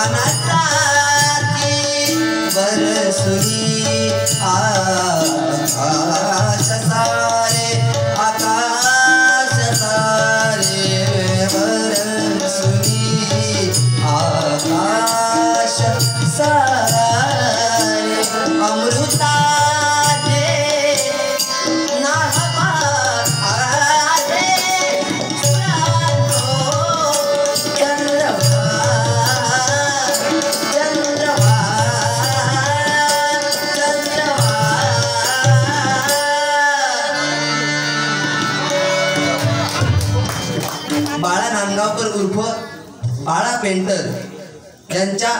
मानसाची बरसुरी आकाश बाळा नांदगावकर उर्फ बाळा पेंटर यांच्या